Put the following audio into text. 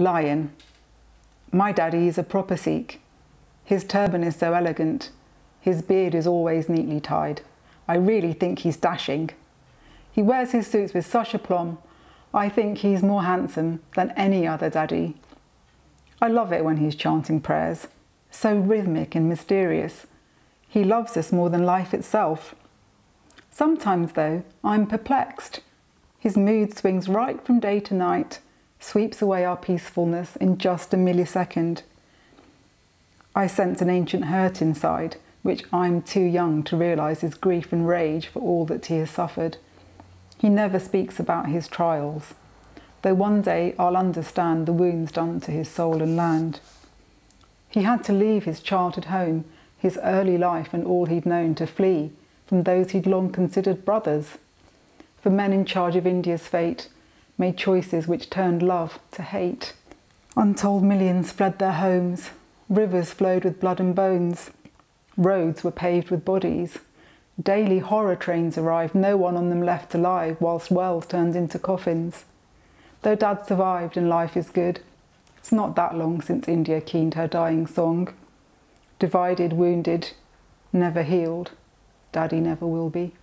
Lion. My daddy is a proper Sikh. His turban is so elegant. His beard is always neatly tied. I really think he's dashing. He wears his suits with such aplomb. I think he's more handsome than any other daddy. I love it when he's chanting prayers, so rhythmic and mysterious. He loves us more than life itself. Sometimes, though, I'm perplexed. His mood swings right from day to night, sweeps away our peacefulness in just a millisecond. I sense an ancient hurt inside, which I'm too young to realise is grief and rage for all that he has suffered. He never speaks about his trials, though one day I'll understand the wounds done to his soul and land. He had to leave his childhood home, his early life and all he'd known to flee from those he'd long considered brothers. For men in charge of India's fate made choices which turned love to hate. Untold millions fled their homes, rivers flowed with blood and bones, roads were paved with bodies. Daily horror trains arrived, no one on them left alive, whilst wealth turned into coffins. Though Dad survived and life is good, it's not that long since India keened her dying song. Divided, wounded, never healed, Daddy never will be.